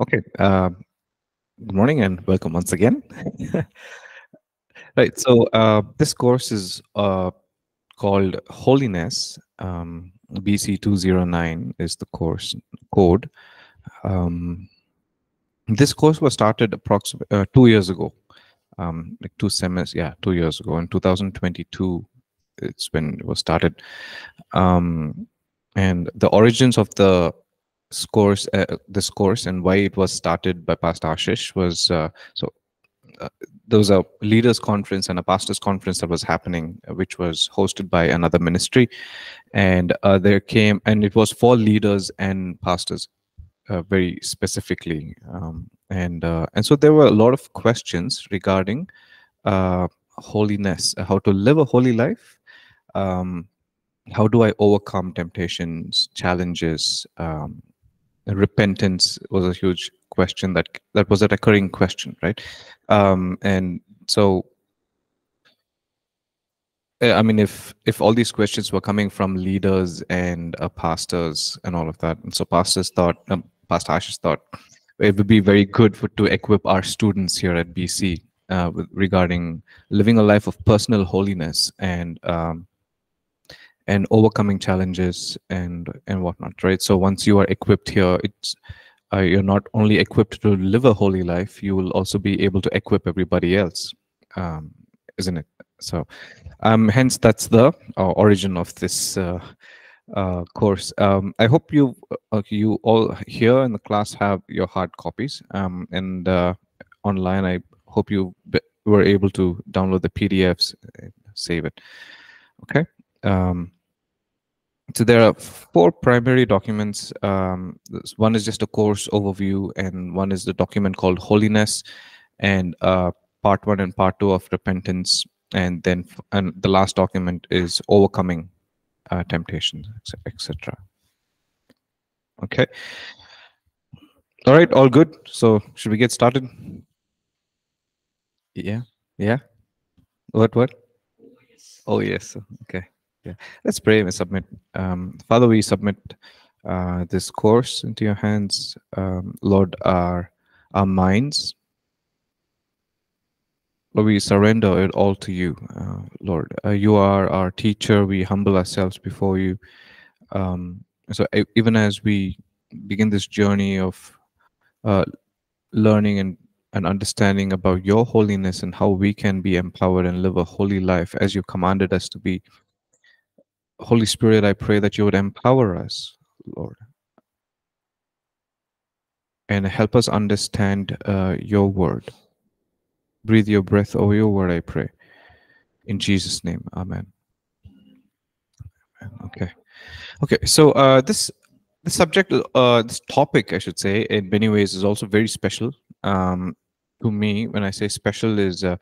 Okay. Uh, good morning and welcome once again. right. So uh, this course is uh, called Holiness. Um, BC two zero nine is the course code. Um, this course was started approximately uh, two years ago, um, like two semesters. Yeah, two years ago in 2022. It's when it was started, um, and the origins of the course, uh, this course, and why it was started by Pastor Ashish was uh, so. Uh, there was a leaders conference and a pastors conference that was happening, uh, which was hosted by another ministry, and uh, there came and it was for leaders and pastors, uh, very specifically, um, and and so there were a lot of questions regarding holiness, how to live a holy life, um, how do I overcome temptations, challenges, um, repentance was a huge question that that was a recurring question, right? Um, and so uh, I mean, if if all these questions were coming from leaders and uh, pastors and all of that, and so pastors thought, um, Pastor Ashish thought, it would be very good for to equip our students here at BC uh, with, regarding living a life of personal holiness and um, and overcoming challenges and and whatnot, right? So once you are equipped here, it's uh, you're not only equipped to live a holy life, you will also be able to equip everybody else, um, isn't it? So, um, hence that's the uh, origin of this uh, uh, course. Um, I hope you uh, you all here in the class have your hard copies, um, and uh, online. I hope you were able to download the PDFs, and save it. Okay. Um, so there are four primary documents. Um, one is just a course overview, and one is the document called Holiness, and uh, part one and part two of repentance, and then and the last document is overcoming uh, temptations, etc. Okay. All right. All good. So should we get started? Yeah. Yeah. What? What? Oh yes. Okay. Yeah. Let's pray and submit. Um, Father, we submit uh, this course into your hands, um, Lord. Our our minds, Lord, we surrender it all to you, uh, Lord. Uh, you are our teacher. We humble ourselves before you. Um, so even as we begin this journey of uh, learning and, and understanding about your holiness and how we can be empowered and live a holy life as you commanded us to be, Holy Spirit, I pray that you would empower us, Lord, and help us understand uh, your word. Breathe your breath over your word, I pray. In Jesus' name, Amen. Okay. Okay. So uh, this the subject, uh, this topic, I should say, in many ways, is also very special um, to me. When I say special, is uh,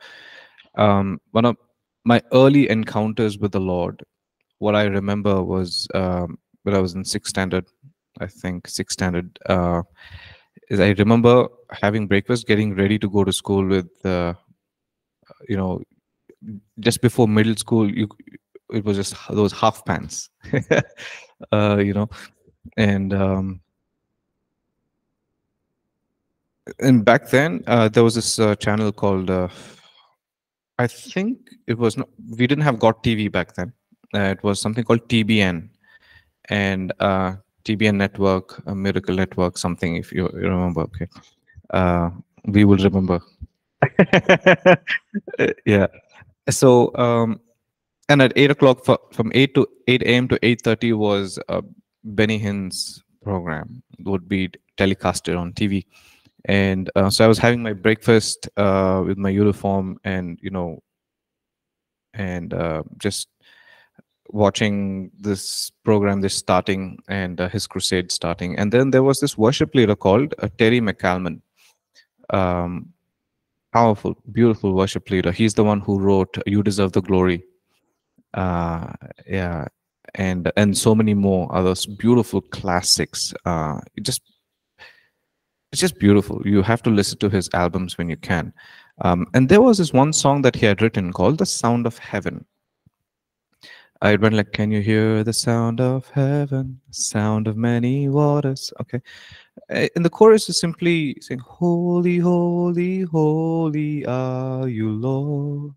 um, one of my early encounters with the Lord. What I remember was um, when I was in sixth standard, I think sixth standard. Uh, is I remember having breakfast, getting ready to go to school with, uh, you know, just before middle school, you it was just those half pants, uh, you know, and um, and back then uh, there was this uh, channel called uh, I think it was not, we didn't have God TV back then. Uh, it was something called TBN and uh, TBN Network, a Miracle Network, something if you, you remember. Okay, uh, we will remember. yeah. So um, and at eight o'clock from eight to eight a.m. to eight thirty was uh, Benny Hinn's program would be telecasted on TV, and uh, so I was having my breakfast uh, with my uniform, and you know, and uh, just watching this program, this starting, and uh, his crusade starting, and then there was this worship leader called uh, Terry MacAlmon. Um, powerful, beautiful worship leader. He's the one who wrote "You Deserve the Glory." uh yeah and and so many more others beautiful classics uh it just it's just beautiful you have to listen to his albums when you can um and there was this one song that he had written called the sound of heaven I went like, "Can you hear the sound of heaven, sound of many waters?" Okay, Uh, and the chorus is simply saying, "Holy, holy, holy are you, Lord."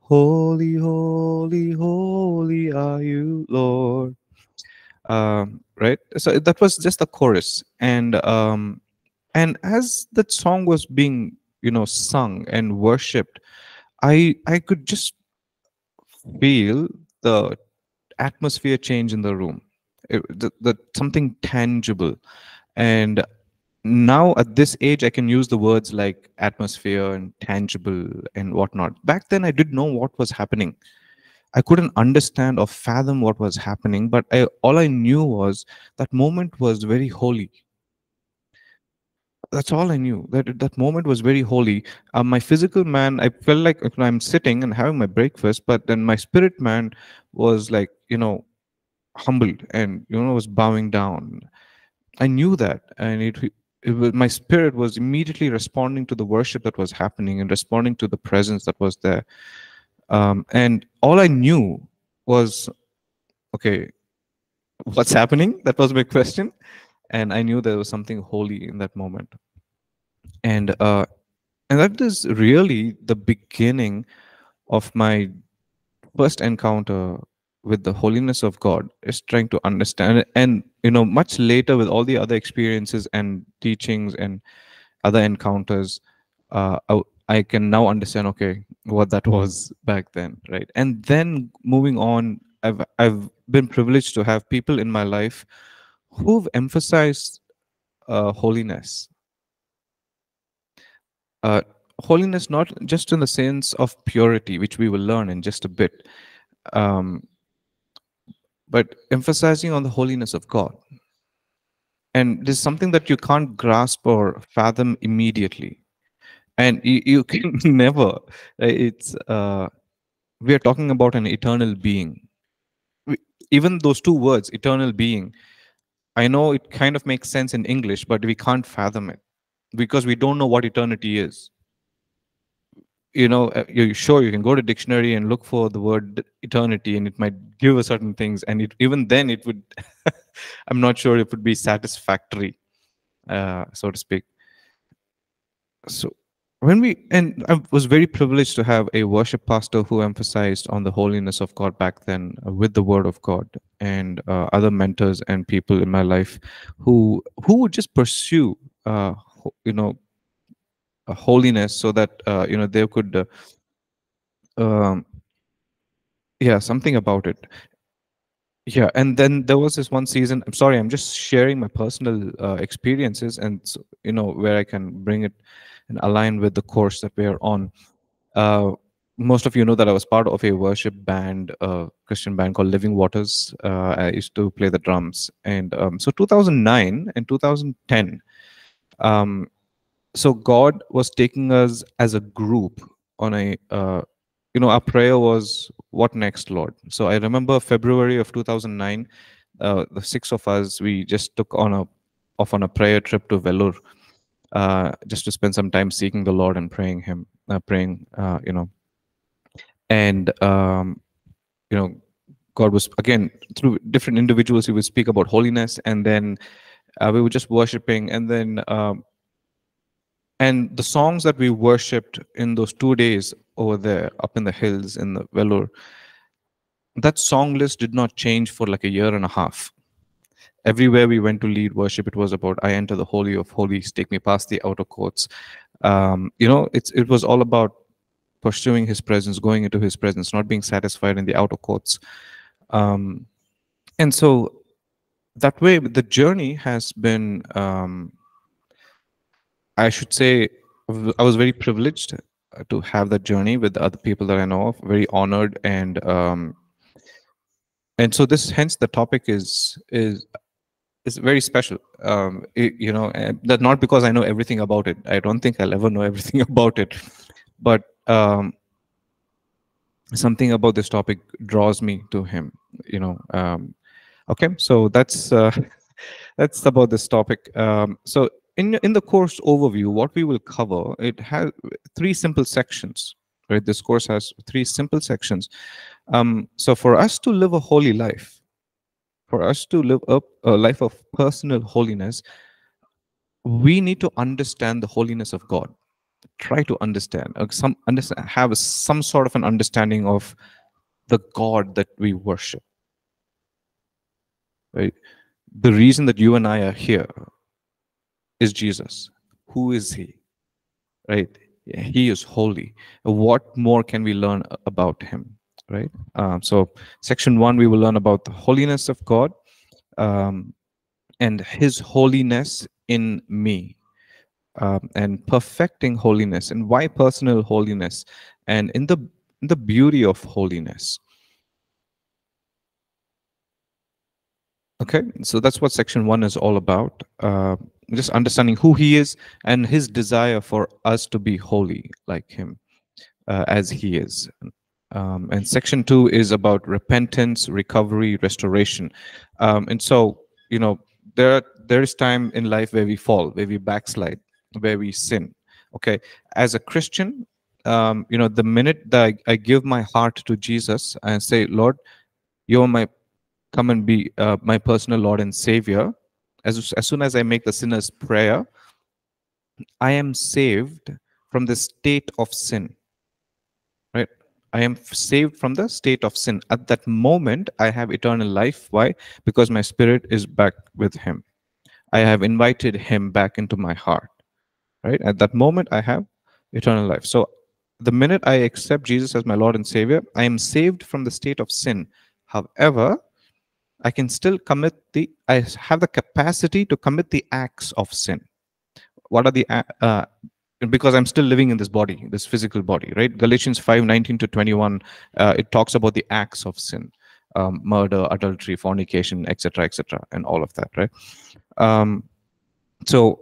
Holy, holy, holy are you, Lord. Um, right. So that was just the chorus, and um, and as that song was being, you know, sung and worshipped, I I could just feel the atmosphere change in the room. It, the, the something tangible, and now at this age i can use the words like atmosphere and tangible and whatnot. Back then i didn't know what was happening. I couldn't understand or fathom what was happening but I, all i knew was that moment was very holy that's all i knew. That that moment was very holy. Uh, my physical man i felt like i'm sitting and having my breakfast but then my spirit man was like you know humbled and you know was bowing down. I knew that and it it was, my spirit was immediately responding to the worship that was happening and responding to the presence that was there. Um, and all i knew was okay what's happening? That was my question and i knew there was something holy in that moment. And uh, and that is really the beginning of my first encounter with the holiness of god is trying to understand and you know much later with all the other experiences and teachings and other encounters uh, I, I can now understand okay what that was back then right? And then moving on i've i've been privileged to have people in my life who've emphasized uh, holiness? Uh, holiness not just in the sense of purity which we will learn in just a bit um, but emphasizing on the holiness of god. And this is something that you can't grasp or fathom immediately. And you, you can never uh, it's uh, we are talking about an eternal being. Even those two words eternal being i know it kind of makes sense in english but we can't fathom it because we don't know what eternity is. You know uh, you're sure you can go to dictionary and look for the word eternity and it might give us certain things and it, even then it would i'm not sure it would be satisfactory uh, so to speak. So when we and i was very privileged to have a worship pastor who emphasized on the holiness of god back then uh, with the word of god and uh, other mentors and people in my life who who would just pursue uh, you know holiness so that uh, you know they could uh, um, yeah something about it. Yeah and then there was this one season i'm sorry i'm just sharing my personal uh, experiences and you know where i can bring it and align with the course that we are on. Uh, most of you know that i was part of a worship band uh, christian band called living waters. Uh, i used to play the drums. And um, so 2009 and 2010 um, so god was taking us as a group on a uh, you know our prayer was what next lord? So i remember february of 2009 uh, the six of us we just took on a off on a prayer trip to Vellore uh, just to spend some time seeking the lord and praying him uh, praying uh, you know and um, you know god was again through different individuals he would speak about holiness and then uh, we were just worshiping and then um, and the songs that we worshipped in those two days over there up in the hills in the Vellore, that song list did not change for like a year and a half. Everywhere we went to lead worship, it was about I enter the holy of holies, take me past the outer courts. Um, you know, it's it was all about pursuing his presence, going into his presence, not being satisfied in the outer courts. Um, and so that way the journey has been um, I should say I was very privileged uh, to have that journey with the other people that I know of. Very honored and um, and so this hence the topic is is is very special. Um, it, you know that not because I know everything about it. I don't think I'll ever know everything about it, but um, something about this topic draws me to him. You know. Um, okay, so that's uh, that's about this topic. Um, so in, in the course overview, what we will cover, it has three simple sections. right? This course has three simple sections. Um, so for us to live a holy life, for us to live up a life of personal holiness, we need to understand the holiness of God. Try to understand, uh, some understand, have some sort of an understanding of the God that we worship. Right? The reason that you and I are here is Jesus. Who is He? Right? He is holy. What more can we learn about Him? Right? Um, so, section one, we will learn about the holiness of God um, and His holiness in me. Um, and perfecting holiness and why personal holiness and in the in the beauty of holiness okay so that's what section one is all about uh, just understanding who he is and his desire for us to be holy like him uh, as he is um, and section two is about repentance recovery restoration. Um, and so you know there there is time in life where we fall where we backslide where we sin okay? As a christian um, you know the minute that I, I give my heart to jesus and say lord you're my come and be uh, my personal lord and savior as, as soon as i make the sinner's prayer i am saved from the state of sin i am saved from the state of sin at that moment i have eternal life why because my spirit is back with him I have invited him back into my heart. Right? At that moment, I have eternal life. So the minute I accept Jesus as my Lord and Savior, I am saved from the state of sin. However, I can still commit the, I have the capacity to commit the acts of sin. What are the, uh, because I'm still living in this body, this physical body, right? Galatians 5 19 to 21, uh, it talks about the acts of sin um, murder, adultery, fornication, etc., etc., and all of that, right? Um, so,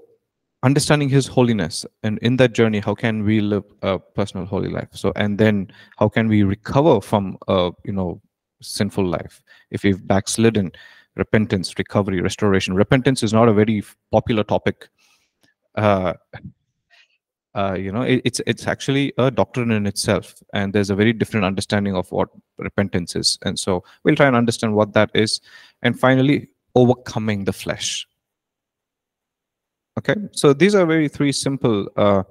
understanding His holiness, and in that journey, how can we live a personal holy life? So, and then how can we recover from a you know sinful life if we've backslidden? Repentance, recovery, restoration. Repentance is not a very popular topic. Uh, uh, you know it, it's it's actually a doctrine in itself and there's a very different understanding of what repentance is. And so we'll try and understand what that is. And finally overcoming the flesh. Okay? So these are very three simple uh,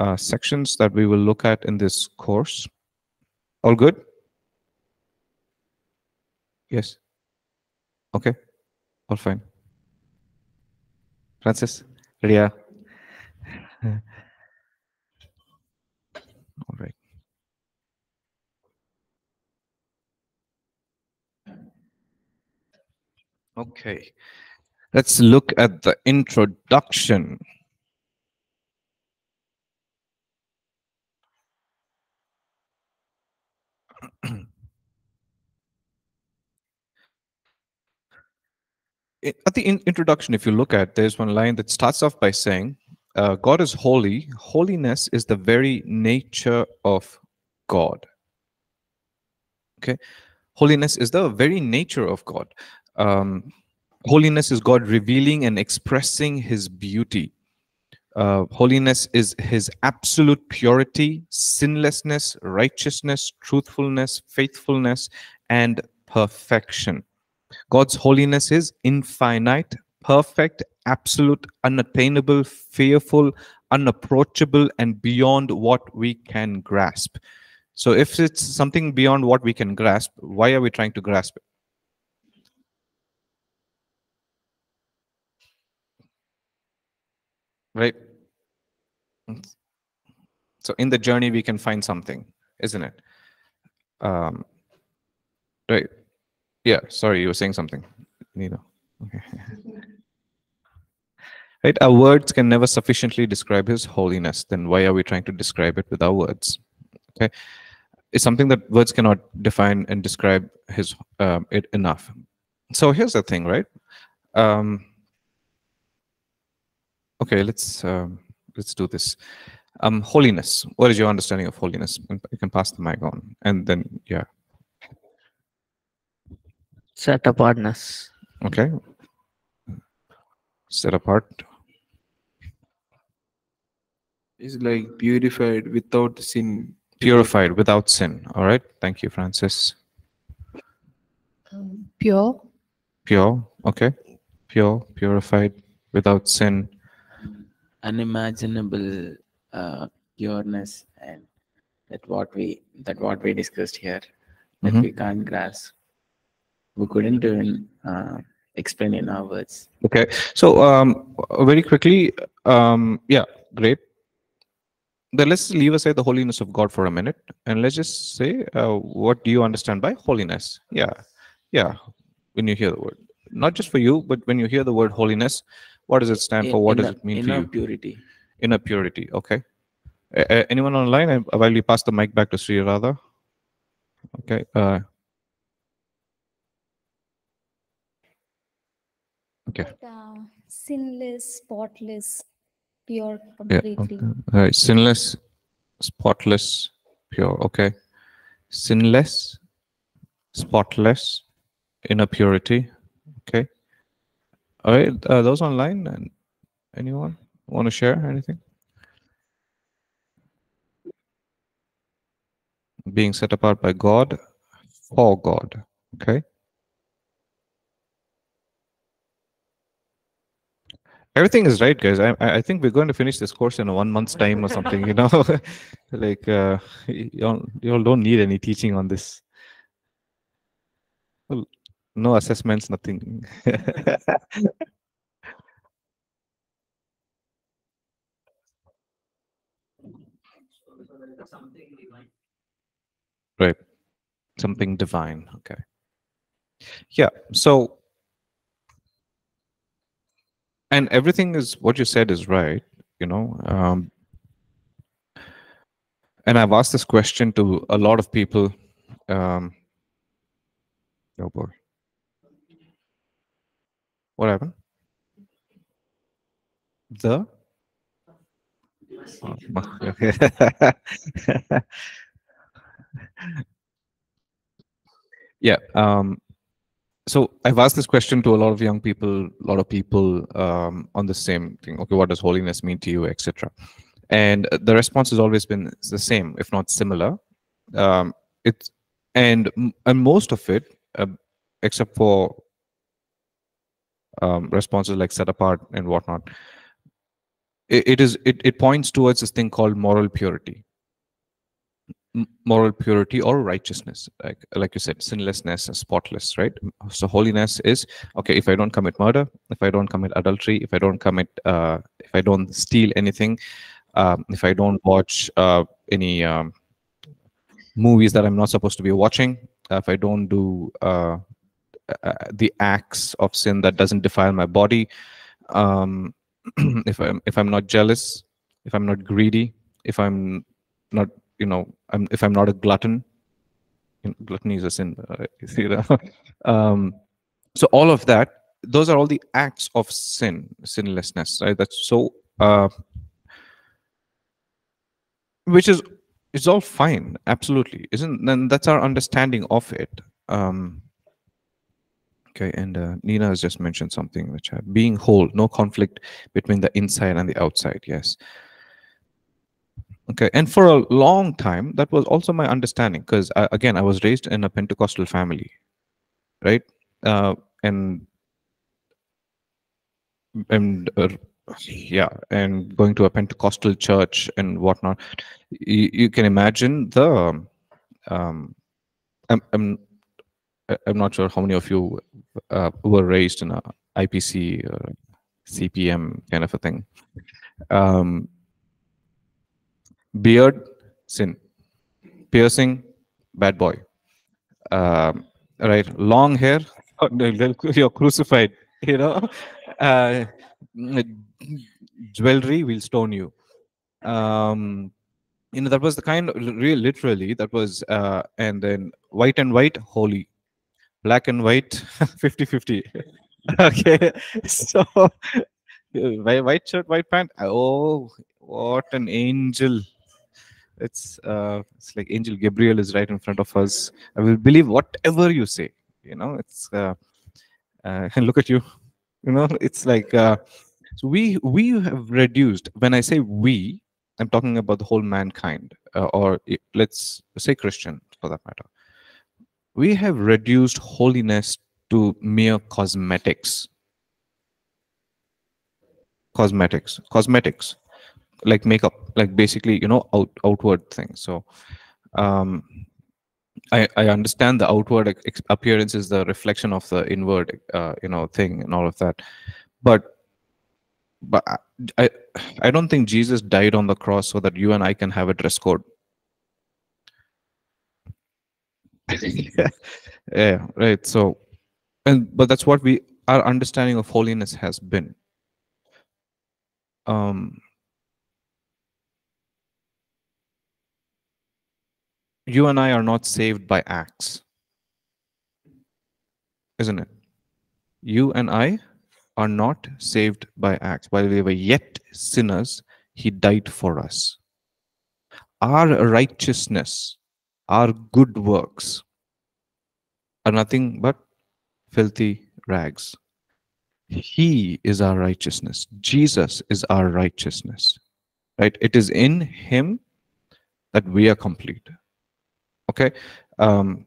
uh, sections that we will look at in this course. All good? Yes? Okay. All fine. Francis? Ria All right. Okay. Let's look at the introduction. at the in introduction, if you look at, there's one line that starts off by saying, uh, God is holy. Holiness is the very nature of God. Okay, holiness is the very nature of God. Um, holiness is God revealing and expressing His beauty. Uh, holiness is His absolute purity, sinlessness, righteousness, truthfulness, faithfulness, and perfection. God's holiness is infinite, perfect, absolute, unattainable, fearful, unapproachable, and beyond what we can grasp. So if it's something beyond what we can grasp, why are we trying to grasp it? Right? So in the journey, we can find something, isn't it? Um, right. Yeah, sorry, you were saying something, Nino. Okay. Right? Our words can never sufficiently describe his holiness. Then why are we trying to describe it with our words? Okay. It's something that words cannot define and describe his um, it enough. So here's the thing, right? Um, okay, let's um, let's do this. Um, holiness. What is your understanding of holiness? You can pass the mic on, and then yeah. Set apartness. Okay. Set apart is like purified without sin Purified without sin. All right. Thank you, Francis. Um, pure, Pure. Okay. Pure, purified, without sin. unimaginable uh, pureness and that what we that what we discussed here that Mhm. we can't grasp we couldn't even uh, explain in our words Okay. So, um, very quickly, um, yeah, great. Then let's leave aside the holiness of God for a minute, and let's just say, uh, what do you understand by holiness? Yeah, yeah. When you hear the word, not just for you, but when you hear the word holiness, what does it stand for? What does inner- it mean for inner you? purity Inner purity. Okay. Uh, anyone online? Uh, While we pass the mic back to Sri Radha. Okay. Uh, okay. like, uh, sinless, spotless, pure Yeah. completely. Okay. All right. Sinless, spotless, pure. Okay. Sinless, spotless, inner purity. Okay. All right. Uh, those online and anyone want to share anything? Being set apart by God for God. Okay. Everything is right, guys. I, I think we're going to finish this course in a one month's time or something. You know, like uh, you all, you all don't need any teaching on this. Well, no assessments, nothing. right, something divine. Okay. Yeah. So, and everything is what you said is right. You know, um, and I've asked this question to a lot of people. Um, oh boy, what happened? The yeah. Um, so I've asked this question to a lot of young people, a lot of people um, on the same thing. Okay, what does holiness mean to you, etc. And the response has always been the same, if not similar. Um, it's and and most of it, uh, except for um, responses like set apart and whatnot, it, it is it, it points towards this thing called moral purity moral purity or righteousness. Like like you said sinlessness and spotless right? So holiness is okay if i don't commit murder if i don't commit adultery if i don't commit uh, if i don't steal anything um, if i don't watch uh, any um, movies that i'm not supposed to be watching uh, if i don't do uh, uh, the acts of sin that doesn't defile my body um, if i'm if i'm not jealous if i'm not greedy if i'm not you know i'm if i'm not a glutton you know, gluttony is a sin you know um so all of that those are all the acts of sin sinlessness right? That's so uh which is it's all fine absolutely. Isn't then that's our understanding of it. Um okay and uh, nina has just mentioned something in the chat. Being whole no conflict between the inside and the outside yes okay and for a long time that was also my understanding because again i was raised in a pentecostal family right? Uh, and and uh, yeah and going to a pentecostal church and whatnot you, you can imagine the um, um i'm i'm i'm not sure how many of you uh, were raised in a ipc or tpm kind of a thing. Um beard sin. Piercing bad boy. Um right long hair. Oh, you're crucified you know? Uh jewelry will stone you. Um you know that was the kind real literally that was uh and then white and white holy. Black and white 50 50 okay so uh, white shirt white pant oh what an angel it's uh it's like angel gabriel is right in front of us. I will believe whatever you say you know it's uh, uh and look at you you know it's like uh so we we have reduced when i say we i'm talking about the whole mankind uh, or let's say Christian for that matter, we have reduced holiness to mere cosmetics. Cosmetics, cosmetics, like makeup, like basically, you know, out, outward things. So, um, I, I understand the outward appearance is the reflection of the inward, uh, you know, thing and all of that, but but I, I I don't think Jesus died on the cross so that you and I can have a dress code. yeah, right. So, and but that's what we our understanding of holiness has been. Um, you and I are not saved by acts, isn't it? You and I are not saved by acts. While we were yet sinners, he died for us. Our righteousness, our good works are nothing but filthy rags. He is our righteousness. Jesus is our righteousness. Right? It is in him that we are complete. Okay? Um,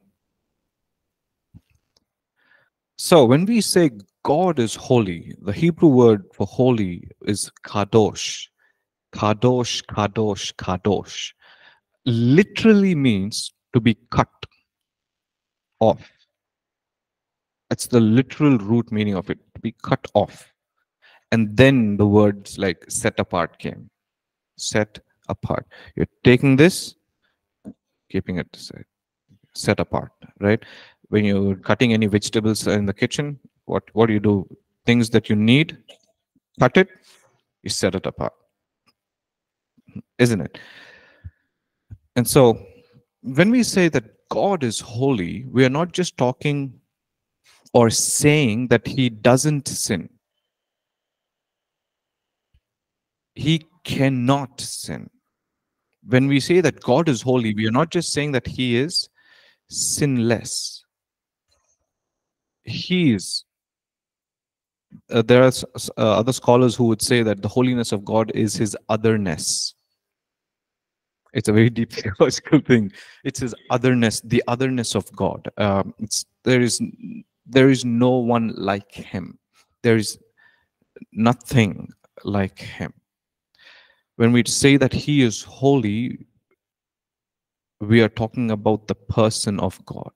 so when we say God is holy, the Hebrew word for holy is kadosh. Kadosh, kadosh, kadosh. Literally means to be cut off. That's the literal root meaning of it, to be cut off. And then the words like set apart came. Set apart. You're taking this, keeping it set, apart, right? When you're cutting any vegetables in the kitchen, what what do you do? Things that you need, cut it, you set it apart. Isn't it? And so when we say that God is holy, we are not just talking or saying that he doesn't sin. He cannot sin. When we say that God is holy, we are not just saying that he is sinless. He is. Uh, there are uh, other scholars who would say that the holiness of God is his otherness. It's a very deep theological thing. It's his otherness, the otherness of God. Um, there is there is no one like him. There is nothing like him. When we say that he is holy, we are talking about the person of God.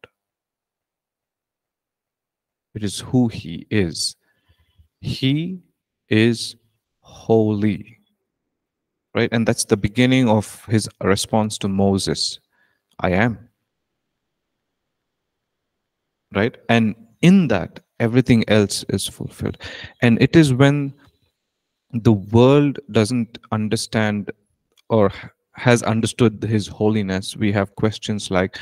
It is who he is. He is holy. Right? And that's the beginning of his response to Moses I am. Right? And in that, everything else is fulfilled. And it is when the world doesn't understand or has understood his holiness, we have questions like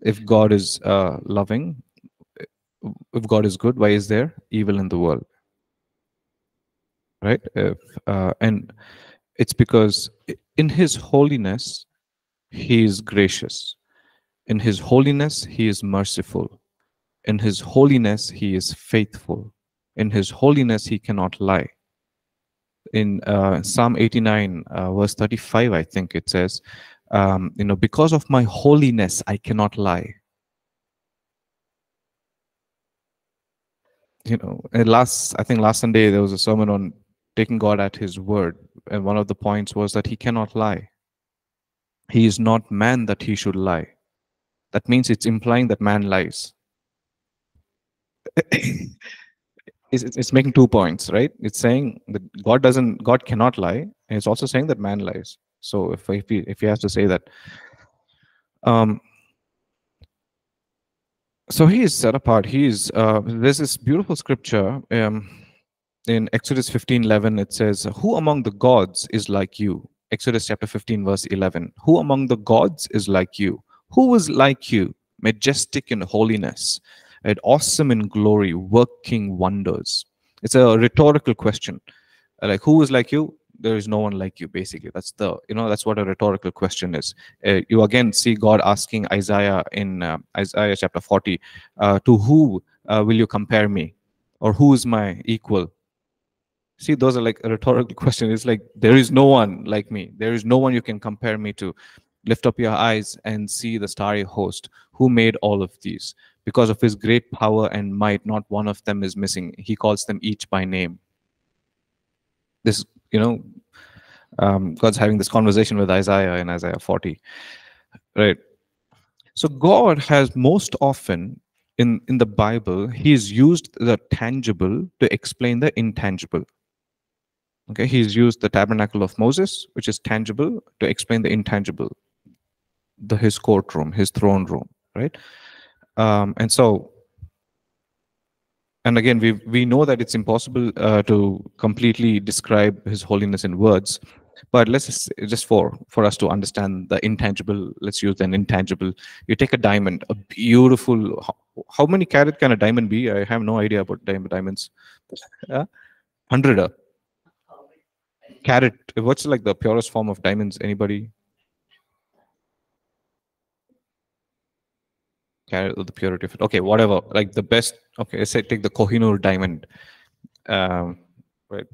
if God is uh, loving, if God is good, why is there evil in the world? Right? If, uh, and it's because in his holiness, he is gracious. In his holiness, he is merciful. In his holiness, he is faithful. In his holiness, he cannot lie. In uh, Psalm 89, uh, verse 35, I think it says, um, you know, because of my holiness, I cannot lie. You know, and last, I think last Sunday, there was a sermon on taking God at his word. And one of the points was that he cannot lie. He is not man that he should lie. That means it's implying that man lies. it's, it's making two points, right? It's saying that God doesn't, God cannot lie, and it's also saying that man lies. So if if he if he has to say that, um, so he is set apart. He is. Uh, there's this beautiful scripture um, in Exodus 15:11. It says, "Who among the gods is like you?" Exodus chapter 15, verse 11. Who among the gods is like you? Who is like you, majestic in holiness, and awesome in glory, working wonders? It's a rhetorical question. Like, who is like you? There is no one like you, basically. That's the, you know, that's what a rhetorical question is. Uh, you again see God asking Isaiah in uh, Isaiah chapter 40, uh, to who uh, will you compare me? Or who is my equal? See, those are like a rhetorical question. It's like, there is no one like me. There is no one you can compare me to. lift up your eyes and see the starry host who made all of these because of his great power and might not one of them is missing. He calls them each by name. This you know um, god's having this conversation with isaiah in isaiah 40 right? So god has most often in in the bible he's used the tangible to explain the intangible. Okay he's used the tabernacle of moses which is tangible to explain the intangible. The his courtroom his throne room right um, and so and again we we know that it's impossible uh, to completely describe his holiness in words but let's just, just for for us to understand the intangible let's use an intangible. You take a diamond a beautiful how, how many carat can a diamond be? I have no idea about diamond diamonds. Uh, 100 uh, carat. What's like the purest form of diamonds? Anybody the purity of it. Okay whatever. Like the best okay let's say take the kohinoor diamond. Um, right.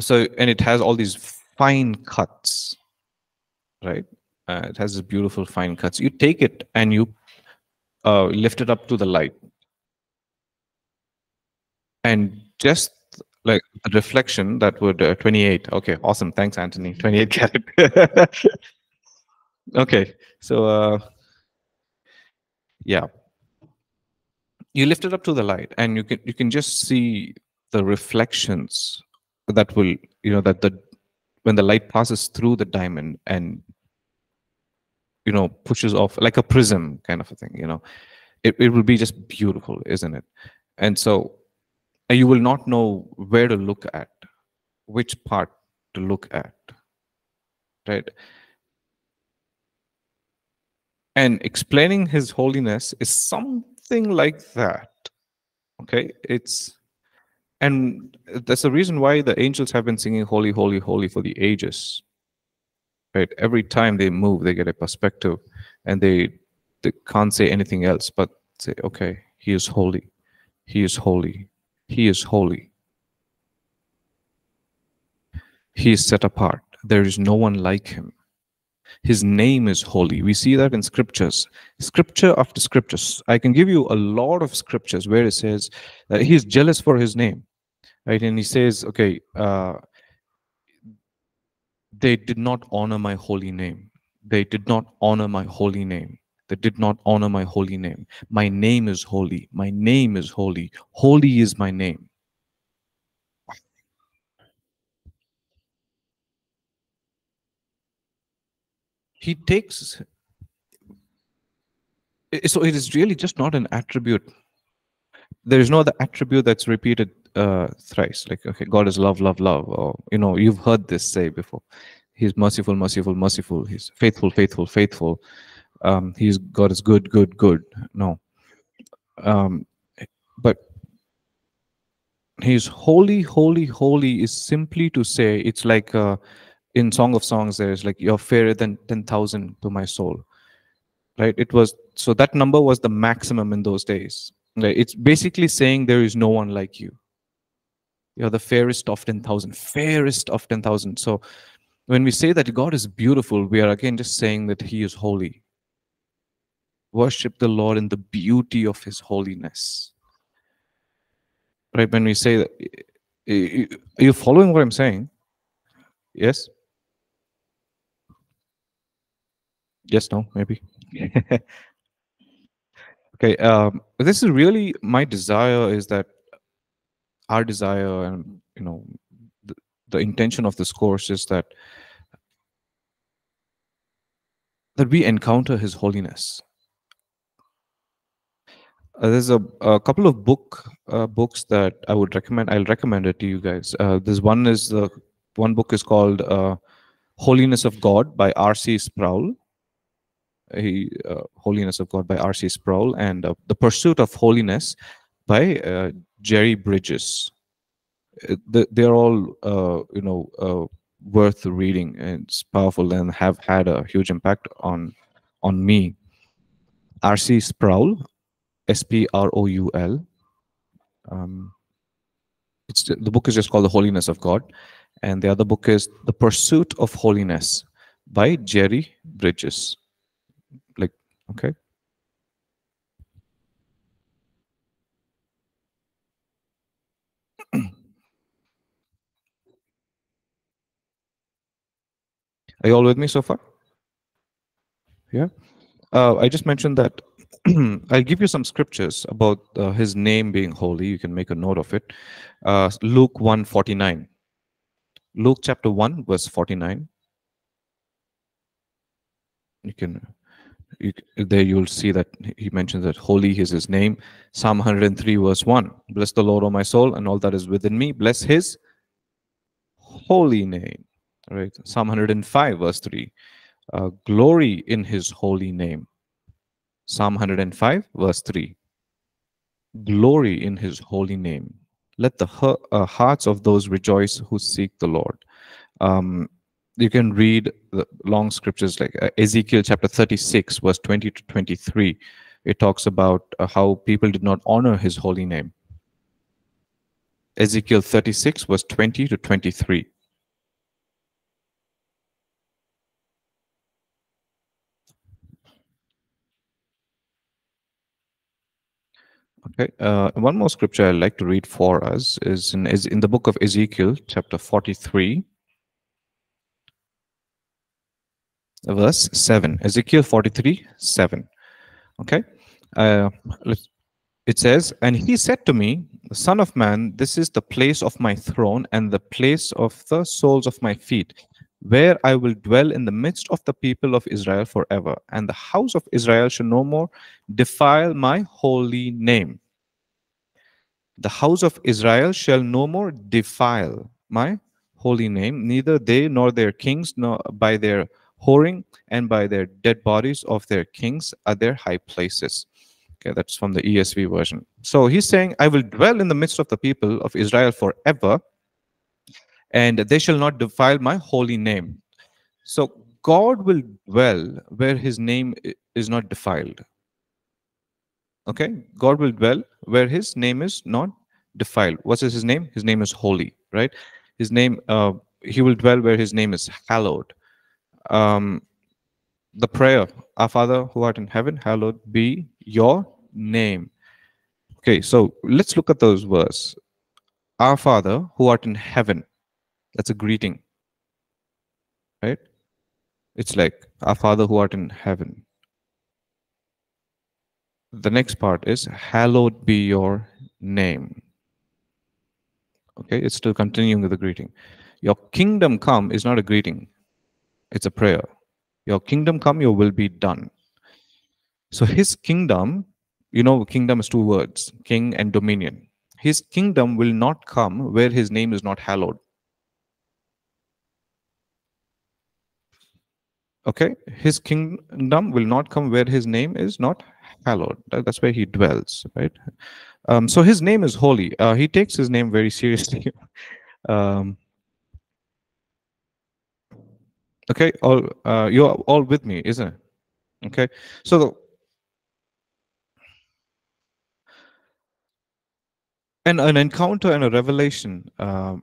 So and it has all these fine cuts right? Uh, it has this beautiful fine cuts. You take it and you uh, lift it up to the light. And just like the reflection that would uh, 28 okay awesome. Thanks anthony. 28 carat. Okay so uh yeah. You lift it up to the light and you can you can just see the reflections that will you know that the when the light passes through the diamond and you know pushes off like a prism kind of a thing you know. It, it will be just beautiful isn't it? And so and you will not know where to look at which part to look at right and explaining his holiness is something like that okay? It's and that's the reason why the angels have been singing holy holy holy for the ages right? Every time they move they get a perspective and they they can't say anything else but say okay he is holy he is holy he is holy. He is set apart. There is no one like him his name is holy. We see that in scriptures. Scripture after scriptures. I can give you a lot of scriptures where it says that he is jealous for his name right? And he says okay uh, they did not honor my holy name. They did not honor my holy name. They did not honor my holy name. My name is holy. My name is holy. Holy is my name he takes so it is really just not an attribute. There is no other attribute that's repeated uh, thrice like okay god is love love love or you know you've heard this say before. He's merciful merciful merciful. He's faithful faithful faithful. Um he's god is good good good. No. Um but he's holy holy holy is simply to say it's like uh, in song of songs there's like you're fairer than 10000 to my soul. Right? It was so that number was the maximum in those days. Right? it's basically saying there is no one like you. You're the fairest of 10000 fairest of 10000 so when we say that god is beautiful we are again just saying that he is holy. Worship the lord in the beauty of his holiness. Right? When we say that are you following what i'm saying? Yes yes no maybe okay um this is really my desire is that our desire and you know the, the intention of this course is that that we encounter his holiness uh, there's a, a couple of book uh, books that I would recommend. I'll recommend it to you guys. Uh, this one is the one book is called uh, "Holiness of God" by R.C. Sproul. He, uh, "Holiness of God" by R.C. Sproul, and uh, "The Pursuit of Holiness" by uh, Jerry Bridges. They- They're all you know worth reading. And it's powerful and have had a huge impact on on me. R.C. Sproul, S P R O U L. Um, it's the book is just called The Holiness of God, and the other book is The Pursuit of Holiness by Jerry Bridges. Okay. Are you all with me so far? Yeah. Uh, I just mentioned that I'll give you some scriptures about uh, his name being holy. You can make a note of it. Uh, Luke 1 49. Luke chapter 1, verse 49. You can, you, there you'll see that he mentions that holy is his name. Psalm 103, verse 1. Bless the Lord, O my soul, and all that is within me. Bless his holy name. All right. Psalm 105, verse 3. Uh, glory in his holy name. Psalm 105, verse 3. Glory in his holy name. Let the uh, hearts of those rejoice who seek the Lord. Um, you can read the long scriptures like uh, Ezekiel chapter 36, verse 20 to 23. It talks about uh, how people did not honor his holy name. Ezekiel 36, verse 20 to 23. Okay. Uh, one more scripture I'd like to read for us is in, is in the book of Ezekiel, chapter 43, verse 7. Ezekiel 43, 7. Okay. Uh, it says, And he said to me, Son of man, this is the place of my throne and the place of the soles of my feet, where I will dwell in the midst of the people of Israel forever. And the house of Israel shall no more defile my holy name. The house of Israel shall no more defile my holy name, neither they nor their kings, nor by their whoring and by their dead bodies of their kings at their high places. Okay, that's from the ESV version. So he's saying, I will dwell in the midst of the people of Israel forever, and they shall not defile my holy name. So God will dwell where his name is not defiled. Okay, God will dwell where his name is not defiled. What is his name? His name is holy, right? His name, uh, he will dwell where his name is hallowed. Um, the prayer, Our Father who art in heaven, hallowed be your name. Okay, so let's look at those words. Our Father who art in heaven. That's a greeting, right? It's like Our Father who art in heaven. The next part is hallowed be your name. Okay, it's still continuing with the greeting. Your kingdom come is not a greeting, it's a prayer. Your kingdom come, your will be done. So his kingdom, you know, kingdom is two words king and dominion. His kingdom will not come where his name is not hallowed. Okay, his kingdom will not come where his name is not hallowed. That's where he dwells, right? Um, so his name is holy. Uh, he takes his name very seriously. um, okay, all uh, you're all with me, isn't it? Okay, so the, and an encounter and a revelation um,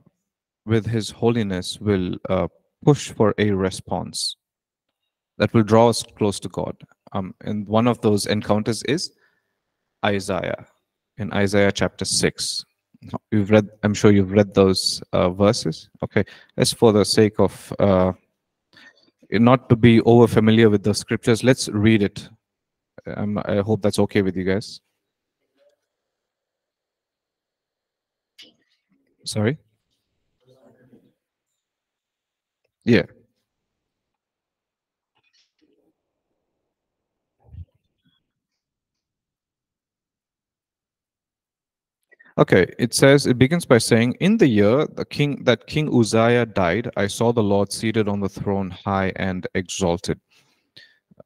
with his holiness will uh, push for a response that will draw us close to God. Um, and one of those encounters is Isaiah in Isaiah chapter 6. You've read, I'm sure you've read those uh, verses. Okay, as for the sake of uh, not to be over familiar with the scriptures. Let's read it. Um, I hope that's okay with you guys. Sorry? Yeah. Okay, it says it begins by saying, "In the year the king that King Uzziah died, I saw the Lord seated on the throne, high and exalted,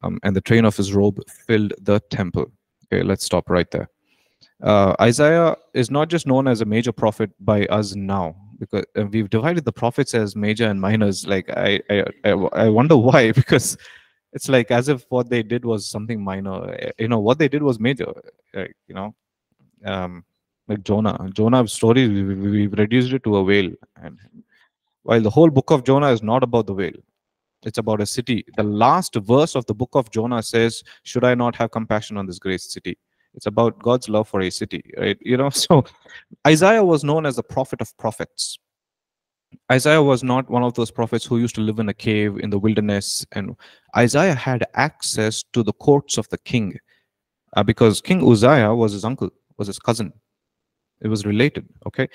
um, and the train of his robe filled the temple." Okay, let's stop right there. Uh, Isaiah is not just known as a major prophet by us now, because uh, we've divided the prophets as major and minors. Like I, I, I, I wonder why, because it's like as if what they did was something minor. Uh, You know, what they did was major. Like, you know. Um, like Jonah. Jonah's story, we, we- we've reduced it to a whale. And while the whole book of Jonah is not about the whale, It's about a city. The last verse of the book of Jonah says, Should I not have compassion on this great city? It's about God's love for a city, right? You know, so Isaiah was known as the prophet of prophets. Isaiah was not one of those prophets who used to live in a cave in the wilderness, and Isaiah had access to the courts of the king uh, because King Uzziah was his uncle, was his cousin. It was related, okay?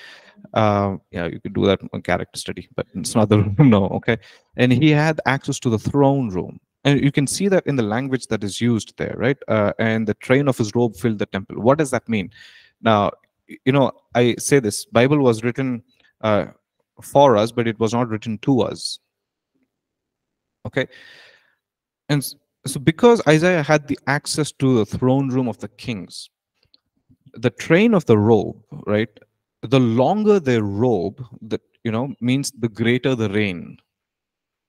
Uh, yeah, you could do that on character study, but it's not the room now, okay? And he had access to the throne room. And you can see that in the language that is used there, right? Uh, and the train of his robe filled the temple. What does that mean? Now, you know, I say this Bible was written uh, for us, but it was not written to us. Okay. And so, because Isaiah had the access to the throne room of the kings, the train of the robe, right? The longer their robe, that you know, means the greater the reign.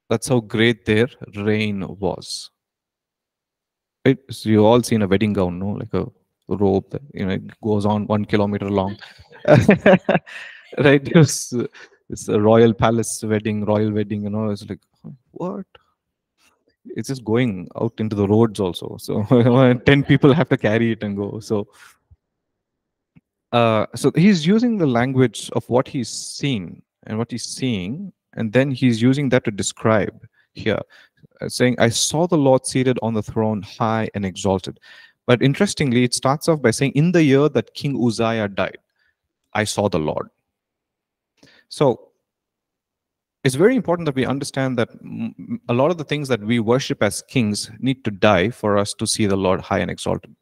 That's how great their reign was. Right? So you all seen a wedding gown, no? Like a robe that you know it goes on one kilometer long. right? It it's a royal palace wedding, royal wedding, you know, it's like what? It's just going out into the roads also. So 10 people have to carry it and go. So uh, so he's using the language of what he's seen and what he's seeing and then he's using that to describe here, uh, saying, I saw the Lord seated on the throne, high and exalted. But interestingly, it starts off by saying, In the year that King Uzziah died, I saw the Lord. So it's very important that we understand that a lot of the things that we worship as kings need to die for us to see the Lord high and exalted.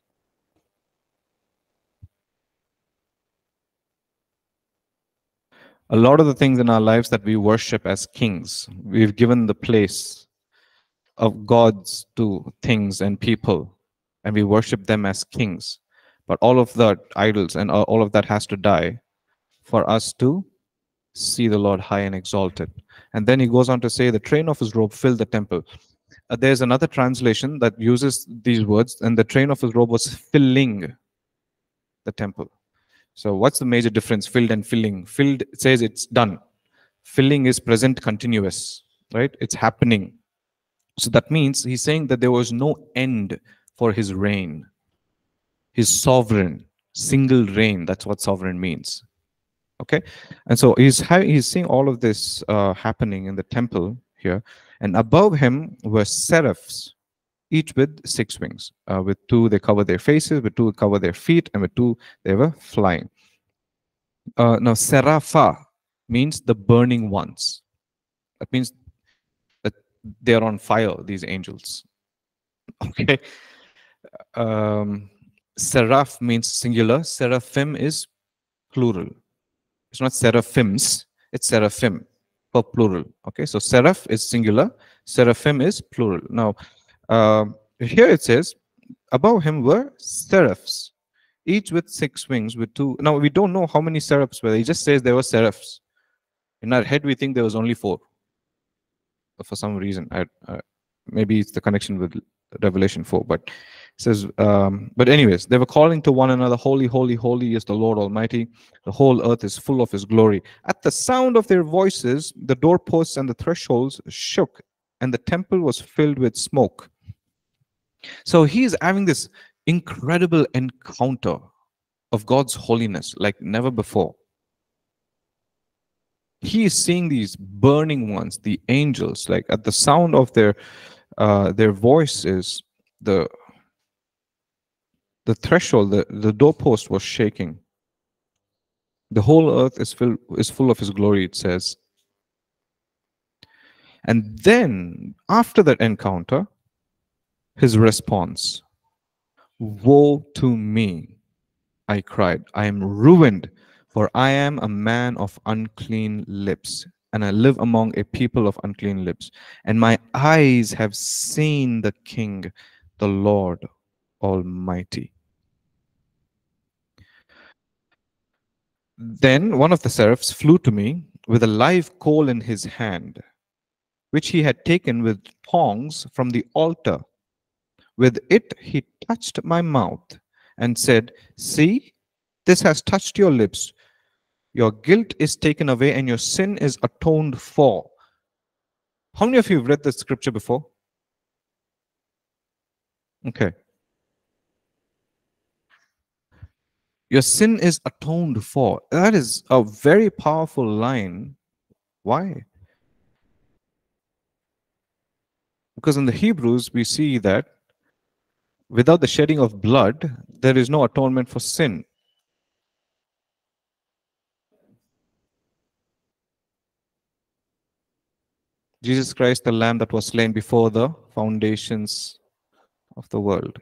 A lot of the things in our lives that we worship as kings, we've given the place of gods to things and people, and we worship them as kings. But all of the idols and all of that has to die for us to see the Lord high and exalted. And then he goes on to say, the train of his robe filled the temple. Uh, there's another translation that uses these words, and the train of his robe was filling the temple. So what's the major difference? Filled and filling. Filled says it's done. Filling is present continuous, right? It's happening. So that means he's saying that there was no end for his reign. His sovereign, single reign. That's what sovereign means. Okay, and so he's he's seeing all of this uh, happening in the temple here, and above him were seraphs each with six wings. Uh, with two, they cover their faces, with two, cover their feet, and with two, they were flying. Uh, now, Serapha means the burning ones. That means that they're on fire, these angels. Okay. Um, seraph means singular, seraphim is plural. It's not seraphims, it's seraphim for plural. Okay, so seraph is singular, seraphim is plural. Now, uh, here it says, above him were seraphs, each with six wings with two. Now, we don't know how many seraphs were. He just says there were seraphs. In our head, we think there was only four. For some reason, I, uh, maybe it's the connection with Revelation 4, but says, um, but anyways, they were calling to one another, Holy, holy, holy is the Lord Almighty. The whole earth is full of his glory. At the sound of their voices, the doorposts and the thresholds shook, and the temple was filled with smoke. So he's having this incredible encounter of God's holiness like never before. He is seeing these burning ones, the angels, like at the sound of their uh, their voices, the the threshold, the, the doorpost was shaking. The whole earth is filled is full of his glory, it says. And then after that encounter, his response Woe to me, I cried. I am ruined, for I am a man of unclean lips, and I live among a people of unclean lips. And my eyes have seen the King, the Lord Almighty. Then one of the seraphs flew to me with a live coal in his hand, which he had taken with tongs from the altar with it he touched my mouth and said, See, this has touched your lips. Your guilt is taken away and your sin is atoned for. How many of you have read this scripture before? Okay. Your sin is atoned for. That is a very powerful line. Why? Because in the Hebrews, we see that without the shedding of blood, there is no atonement for sin. Jesus Christ, the Lamb that was slain before the foundations of the world.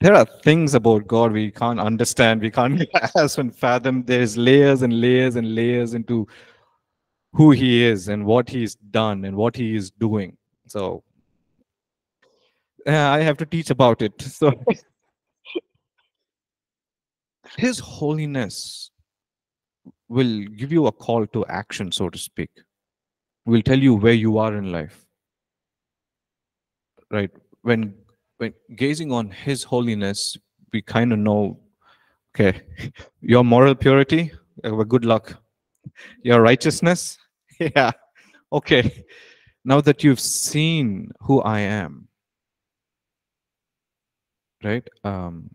There are things about God we can't understand, we can't grasp and fathom. There's layers and layers and layers into who He is and what He's done and what He is doing. So I have to teach about it. So. His holiness will give you a call to action, so to speak. Will tell you where you are in life. Right? When when gazing on his holiness we kind of know okay your moral purity uh, good luck. Your righteousness yeah okay. Now that you've seen who i am right um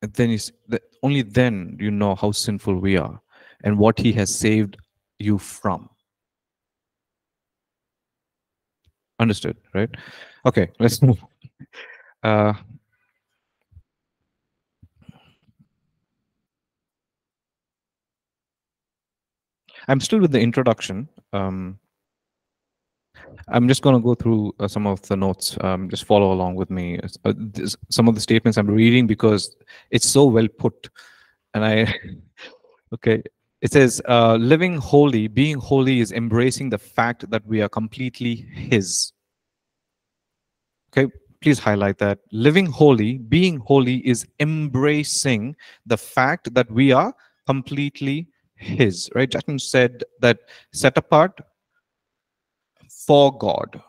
then is that only then you know how sinful we are and what he has saved you from Understood, right? Okay, let's move. Uh, I'm still with the introduction. Um, I'm just going to go through uh, some of the notes. Um, just follow along with me. Uh, this, some of the statements I'm reading because it's so well put, and I. okay, it says, uh, living holy, being holy is embracing the fact that we are completely His. Okay, please highlight that. Living holy, being holy is embracing the fact that we are completely His. Right? Jatin said that set apart for God.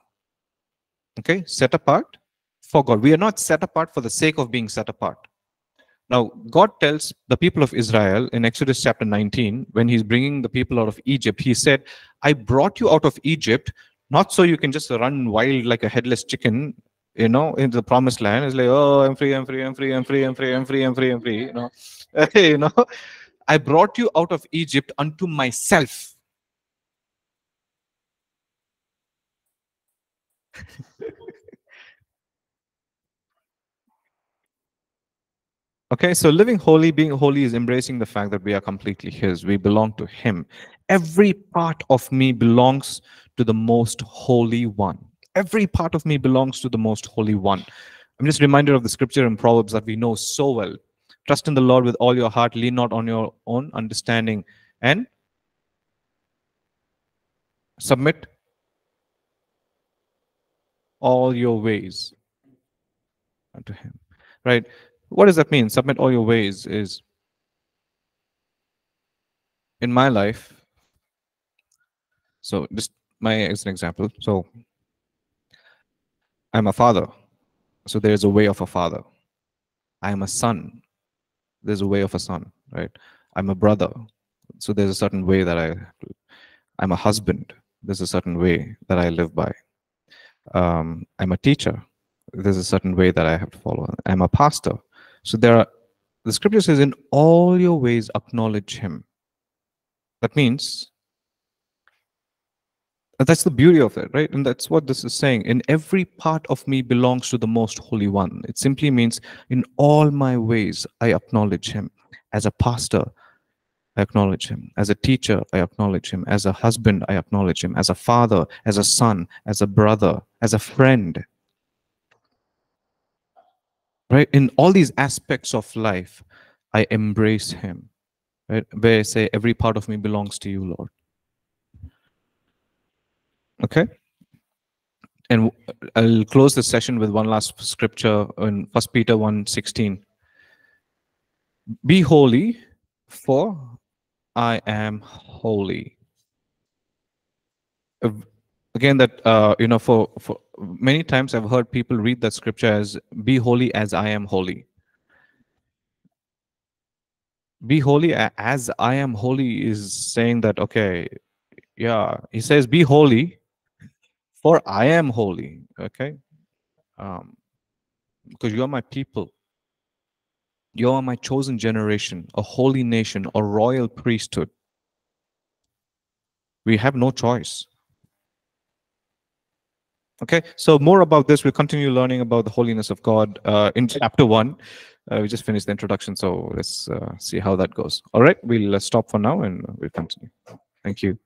Okay, set apart for God. We are not set apart for the sake of being set apart. Now, God tells the people of Israel in Exodus chapter 19, when he's bringing the people out of Egypt, he said, I brought you out of Egypt, not so you can just run wild like a headless chicken, you know, into the promised land. It's like, oh, I'm free, I'm free, I'm free, I'm free, I'm free, I'm free, I'm free, I'm free, you know. you know, I brought you out of Egypt unto myself. Okay, so living holy, being holy is embracing the fact that we are completely His. We belong to Him. Every part of me belongs to the most holy one. Every part of me belongs to the most holy one. I'm just reminded of the scripture in Proverbs that we know so well. Trust in the Lord with all your heart, lean not on your own understanding, and submit all your ways unto Him. Right? What does that mean? Submit all your ways is in my life. So just my as an example. So I'm a father. So there's a way of a father. I am a son. There's a way of a son, right? I'm a brother. So there's a certain way that I I'm a husband. There's a certain way that I live by. Um, I'm a teacher. There's a certain way that I have to follow. I'm a pastor. So there are the scripture says, in all your ways acknowledge him. That means that's the beauty of it, right? And that's what this is saying. In every part of me belongs to the most holy one. It simply means in all my ways I acknowledge him. As a pastor, I acknowledge him. As a teacher, I acknowledge him. As a husband, I acknowledge him. As a father, as a son, as a brother, as a friend, right? In all these aspects of life i embrace him. Right? Where i say every part of me belongs to you lord. Okay? And i'll close the session with one last scripture in first peter 1 16 be holy for i am holy again that uh, you know for for many times I've heard people read that scripture as be holy as I am holy. Be holy as I am holy is saying that, okay, Yeah, he says, Be holy, for I am holy. Okay. Um, because you are my people. You are my chosen generation, a holy nation, a royal priesthood. We have no choice. Okay, so more about this. We'll continue learning about the holiness of God uh, in chapter one. Uh, we just finished the introduction, so let's uh, see how that goes. All right, we'll uh, stop for now and we'll continue. Thank you.